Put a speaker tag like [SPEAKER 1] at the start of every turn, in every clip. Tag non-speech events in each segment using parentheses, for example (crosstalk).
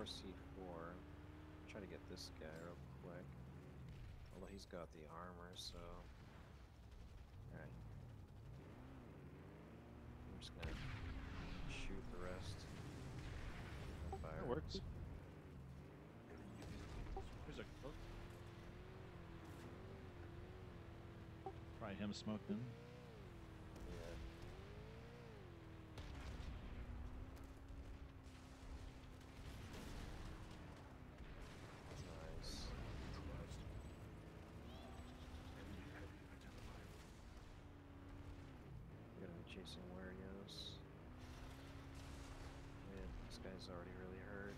[SPEAKER 1] C4, C4. Try to get this guy real quick. Although he's got the armor, so. Alright. I'm just gonna shoot the rest. Fire.
[SPEAKER 2] That works. There's a cloak. Probably him smoking.
[SPEAKER 1] Yeah. Nice. We're gonna be chasing Warriors. Yeah, this guy's already really hurt.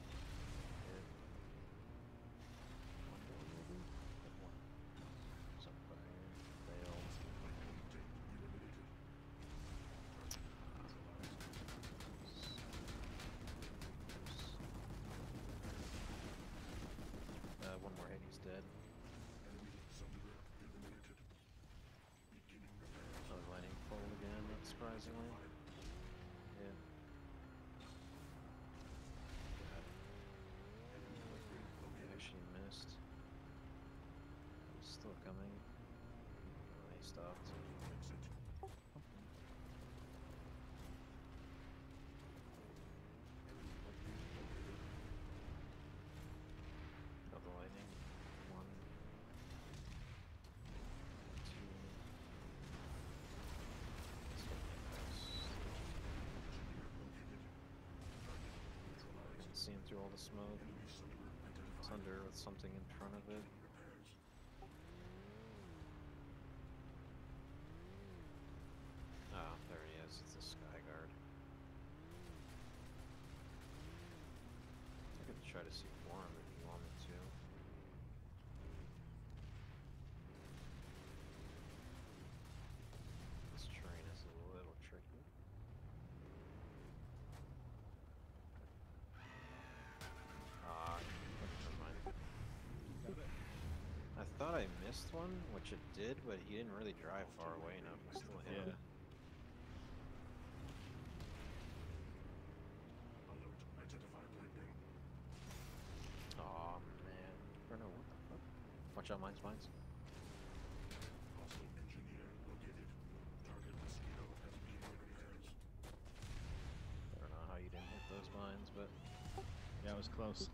[SPEAKER 1] Uh, one more hit, he's dead. Another lightning bolt again, not surprisingly. Yeah. God. Actually missed. He's still coming. Oh, he stopped. Another lightning. One. Two. Let's get this. I can see him through all the smoke. It's under with something in front of it. Ah, there he is. It's the Sky Guard. I could try to see for if you want me to. This terrain is a little tricky. Ah, never mind. I thought I missed one, which it did, but he didn't really drive far away enough to still hit
[SPEAKER 2] Yeah.
[SPEAKER 3] Alert, identified lightning.
[SPEAKER 1] Aw, man. Or no, what the fuck? Watch out, mines, mines. I don't know how you didn't hit those mines, but
[SPEAKER 2] Yeah, it was close.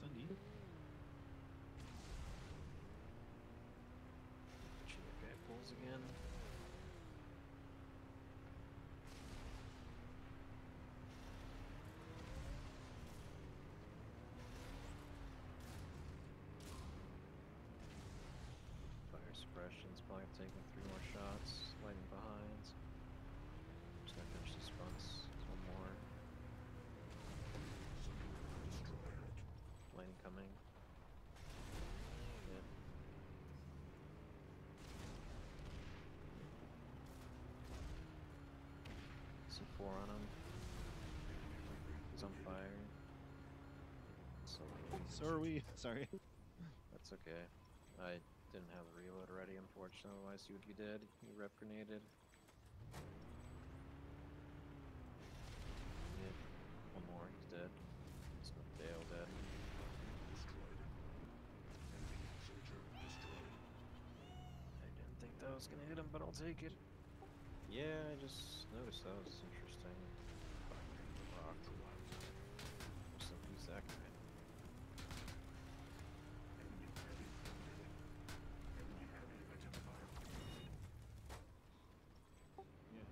[SPEAKER 2] Sunday.
[SPEAKER 1] shoot the guy pulls again. Suppression's probably taking three more shots. Lightning behind. Just gonna finish these fronts. One more.
[SPEAKER 3] Destroyed.
[SPEAKER 1] Coming. Yep. C4 on him. He's on fire. So
[SPEAKER 2] So are we. (laughs) Sorry.
[SPEAKER 1] that's okay. I didn't have the reload ready, unfortunately. Otherwise, you would be dead. You rep grenaded. Yep. One more. He's dead. It's not Dale dead.
[SPEAKER 3] Destroyed.
[SPEAKER 1] I didn't think that was gonna hit him, but I'll take it. Yeah, I just noticed that was interesting. Rock. So who's that guy?
[SPEAKER 3] Enemy heavy eliminated. Enemy heavy identified.
[SPEAKER 2] Yeah.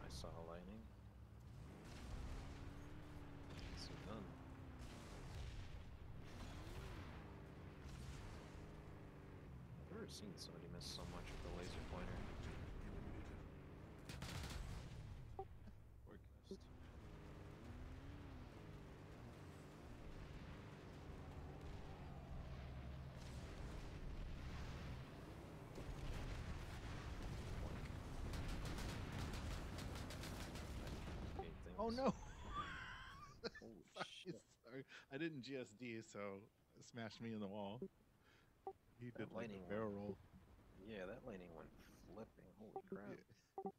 [SPEAKER 1] I saw lightning. See none. I've never seen somebody miss so much with the laser pointer.
[SPEAKER 2] Oh no!
[SPEAKER 1] Holy shit. (laughs)
[SPEAKER 2] Sorry. I didn't GSD, so it smashed me in the wall. He
[SPEAKER 1] That
[SPEAKER 2] did like a barrel roll.
[SPEAKER 1] Yeah, that lightning went flipping. Holy crap.
[SPEAKER 2] Yeah.